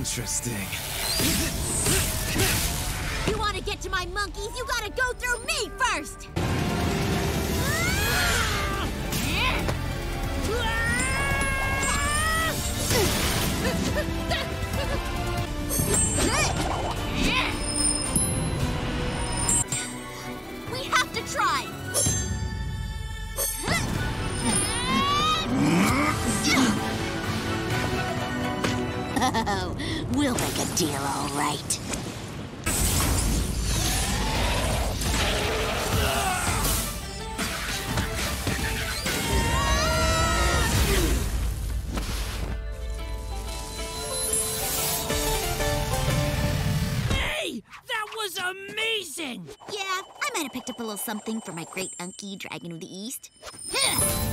Interesting. You want to get to my monkeys, you gotta go through me first! We have to try! Oh, we'll make a deal, all right. Hey! That was amazing! Yeah, I might have picked up a little something for my great unky dragon of the east. Eh?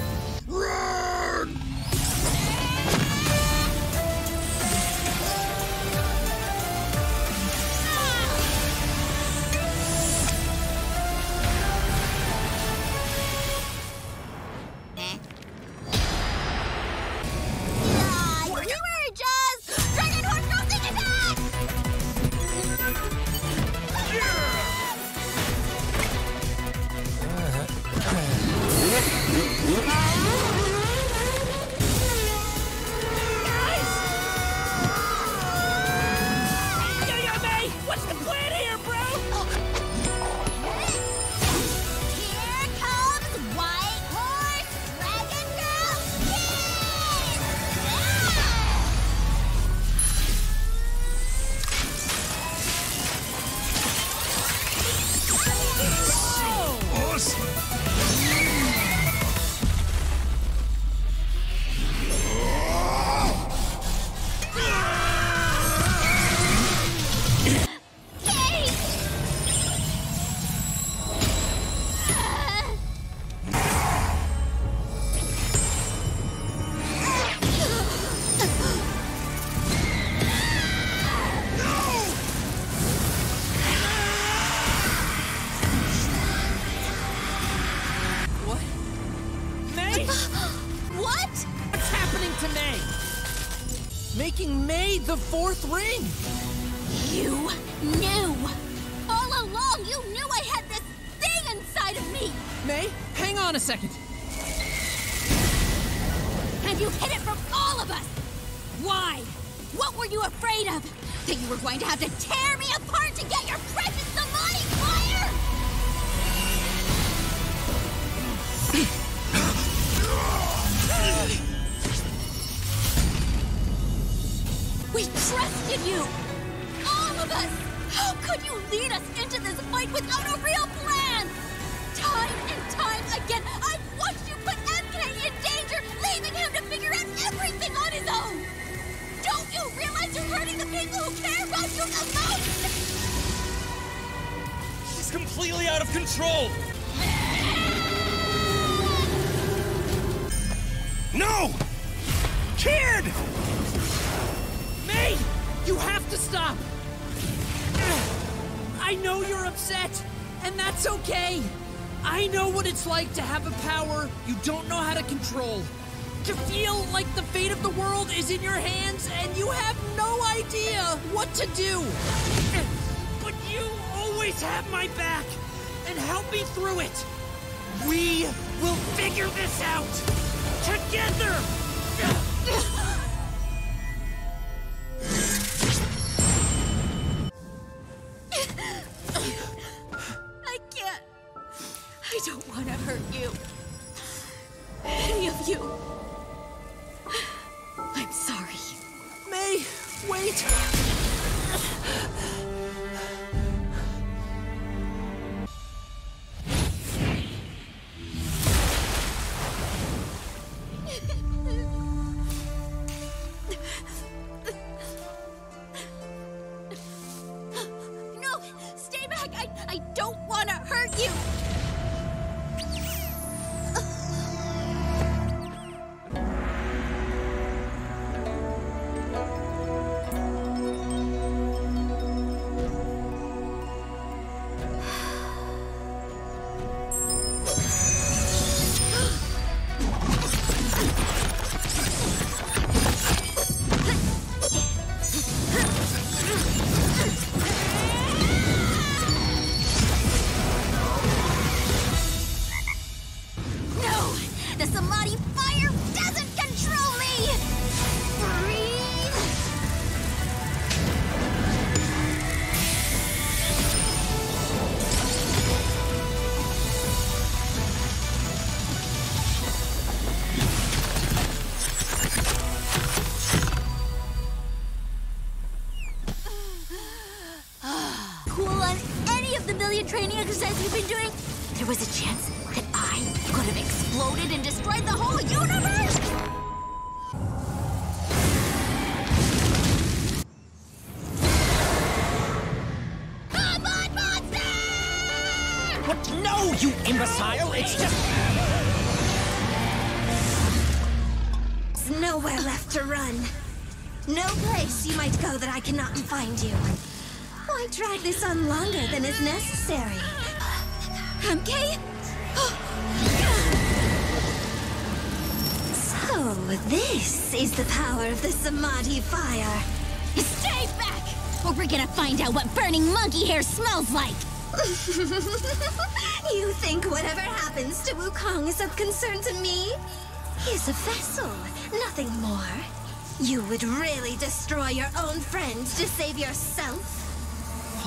Fourth ring! You knew! All along, you knew I had this thing inside of me! Mei, hang on a second. And you hid it from all of us! Why? What were you afraid of? That you were going to have to tear me apart to get your precious Samadhi fire? We trusted you! All of us! How could you lead us into this fight without a real plan? Time and time again, I've watched you put MK in danger, leaving him to figure out everything on his own! Don't you realize you're hurting the people who care about you the most? He's completely out of control! No! Kid! You have to stop! I know you're upset, and that's okay. I know what it's like to have a power you don't know how to control. To feel like the fate of the world is in your hands and you have no idea what to do. But you always have my back and help me through it. We will figure this out together. I don't want to hurt you. Any of you. I'm sorry. Mei, wait. No, stay back. I, I don't want to hurt you. On any of the million training exercises you've been doing? There was a chance that I could have exploded and destroyed the whole universe? Come! What? No, you imbecile! It's just. There's nowhere left to run. No place you might go that I cannot find you. Why drag this on longer than is necessary? Um, MK? So, this is the power of the Samadhi fire. Stay back! Or we're gonna find out what burning monkey hair smells like! you think whatever happens to Wukong is of concern to me? He's a vessel, nothing more. You would really destroy your own friends to save yourself?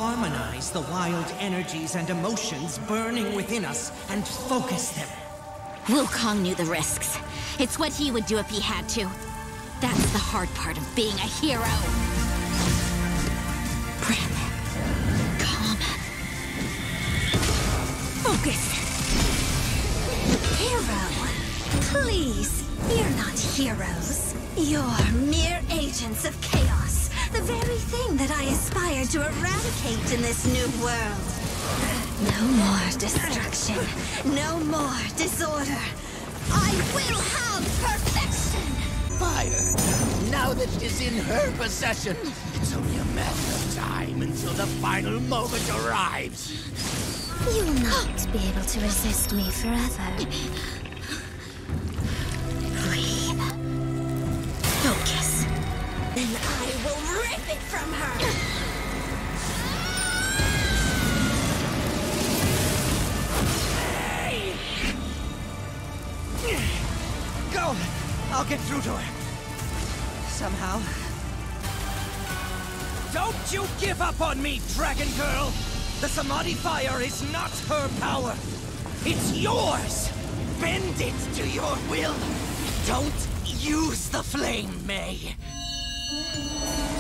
Harmonize the wild energies and emotions burning within us and focus them. Wukong knew the risks. It's what he would do if he had to. That's the hard part of being a hero. Breath. Calm. Focus. Hero, please, you're not heroes. You're mere agents of chaos. The very thing that I aspire to eradicate in this new world. No more destruction. No more disorder. I will have perfection! Fire. Now that it is in her possession, it's only a matter of time until the final moment arrives. You will not be able to resist me forever. Rip it from her! Go! I'll get through to her. Somehow. Don't you give up on me, Dragon Girl! The Samadhi fire is not her power. It's yours! Bend it to your will. Don't use the flame, Mei.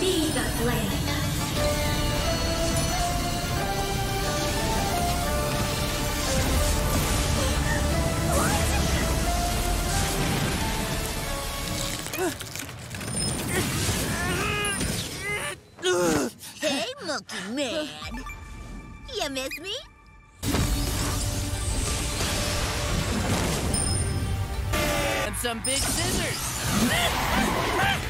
Be the flame. Hey, Monkey Man! You miss me? And some big scissors.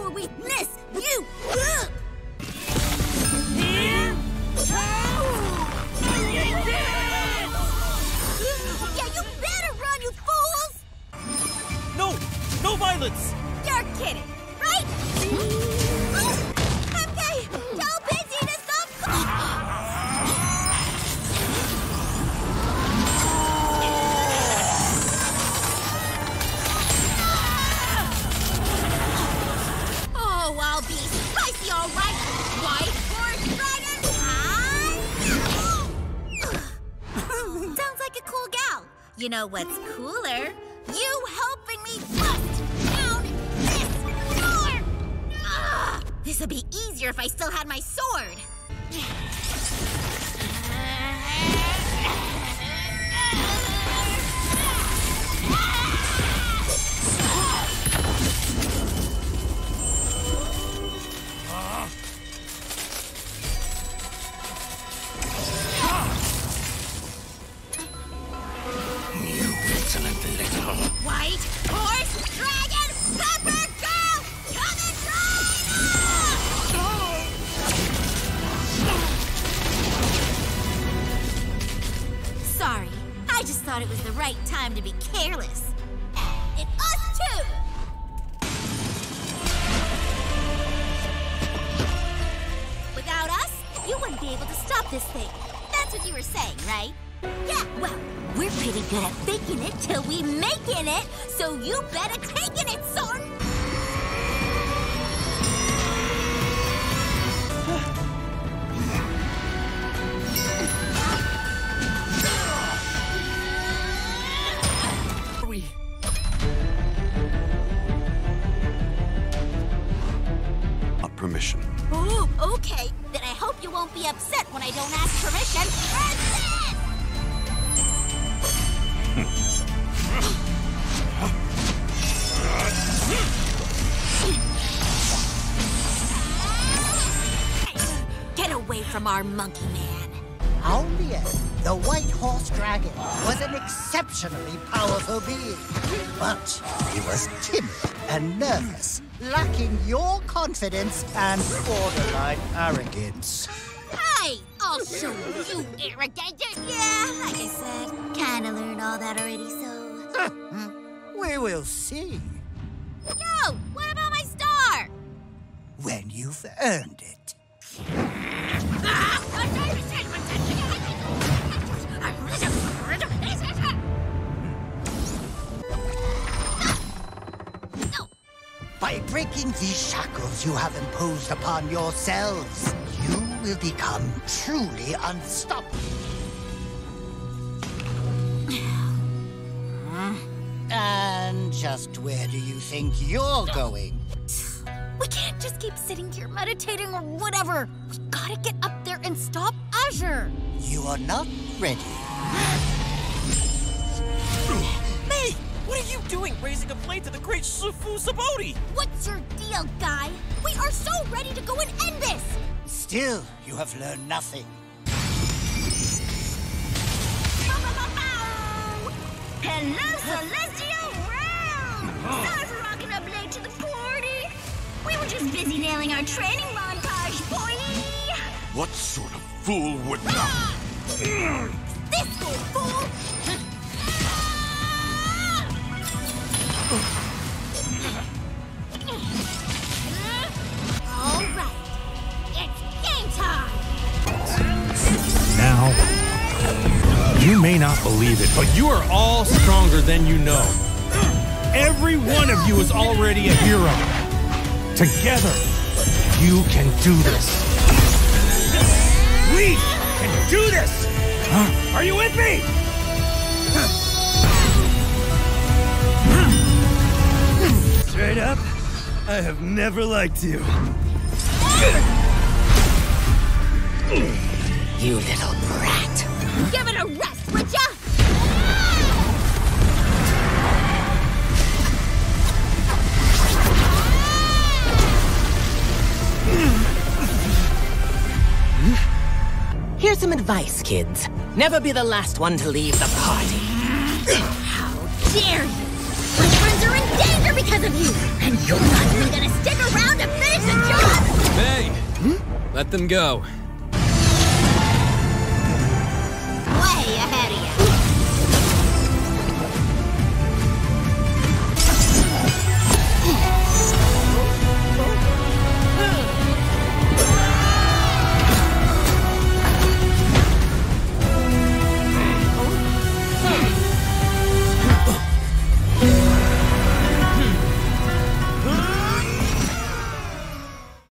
before we miss you! Here Yeah, you better run, you fools! No! No violence! You're kidding, Know what's thought it was the right time to be careless. And us too! Without us, you wouldn't be able to stop this thing. That's what you were saying, right? Yeah, well, we're pretty good at faking it till we making it, so you better take it, from our monkey man. Ao Lie, the white horse dragon, was an exceptionally powerful being. But he was timid and nervous, lacking your confidence and borderline arrogance. Hey, I'll show you, arrogant. Yeah, like I said, kinda learned all that already, so. We will see Yo, what about my star? when you've earned it. You have imposed upon yourselves, you will become truly unstoppable. And just where do you think you're going? We can't just keep sitting here meditating or whatever. We gotta get up there and stop Azure. You are not ready. What are you doing raising a blade to the great Sufu Subodhi? What's your deal, guy? We are so ready to go and end this. Still, you have learned nothing. Hello, Celestial Realm! Sorry for rocking a blade to the party. We were just busy nailing our training montage, boy. What sort of fool would ah! not? This fool, you may not believe it, but you are all stronger than you know. Every one of you is already a hero. Together, you can do this. We can do this! Huh? Are you with me? Straight up, I have never liked you. You little brat. Give it a rest, would ya? Here's some advice, kids. Never be the last one to leave the party. How dare you! My friends are in danger because of you! And you're not even gonna stick around to finish the job! Hey! Let them go.